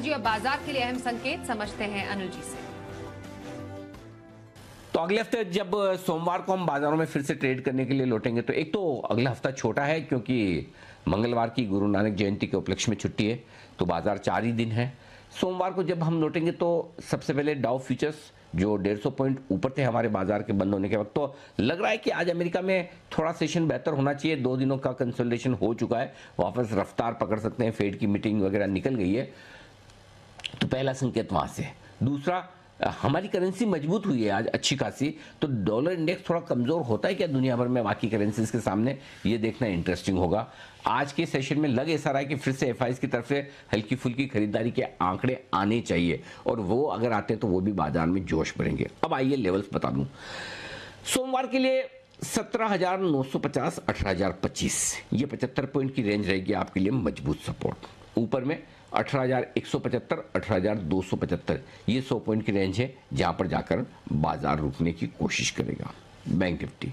Strategy और बाज़ार के लिए अहम संकेत समझते हैं अनुल जी से। तो अगले हफ़्ते जब सोमवार को हम बाजारों में फिर से ट्रेड करने के लिए लौटेंगे तो एक तो अगला हफ़्ता छोटा है, क्योंकि मंगलवार की गुरु नानक जयंती के उपलक्ष्य में छुट्टी है तो बाज़ार चार ही दिन है। सोमवार को जब हम लौटेंगे तो सबसे पहले डाउ फ्यूचर्स जो 150 पॉइंट ऊपर थे हमारे बाज़ार के बंद होने के वक्त तो लग रहा है कि आज अमेरिका में थोड़ा सेशन बेहतर होना चाहिए, दो दिनों का कंसल्टेशन हो चुका है, वापस रफ्तार पकड़ सकते हैं फेड की मीटिंग वगैरह निकल गई है। पहला संकेत वहाँ से दूसरा हमारी करेंसी मज़बूत हुई है आज अच्छी खासी तो डॉलर इंडेक्स थोड़ा कमज़ोर होता है क्या दुनिया भर में बाकी करेंसीज के सामने? ये देखना इंटरेस्टिंग होगा। आज के सेशन में लग ऐसा रहा है कि फिर से एफ़ की तरफ़ से हल्की फुल्की खरीदारी के आंकड़े आने चाहिए, और वो अगर आते तो वो भी बाज़ार में जोश भरेंगे। अब आइए लेवल्स बता दूँ। सोमवार के लिए सत्रह हज़ार नौ सौ पचास, अठारह हज़ार पच्चीस। ये पचहत्तर पॉइंट की रेंज रहेगी आपके लिए मज़बूत सपोर्ट ऊपर में अठारह हज़ार एक सौ पचहत्तर, अठारह हज़ार दो सौ पचहत्तर। ये सौ पॉइंट की रेंज है जहाँ पर जाकर बाज़ार रुकने की कोशिश करेगा। Bank Nifty.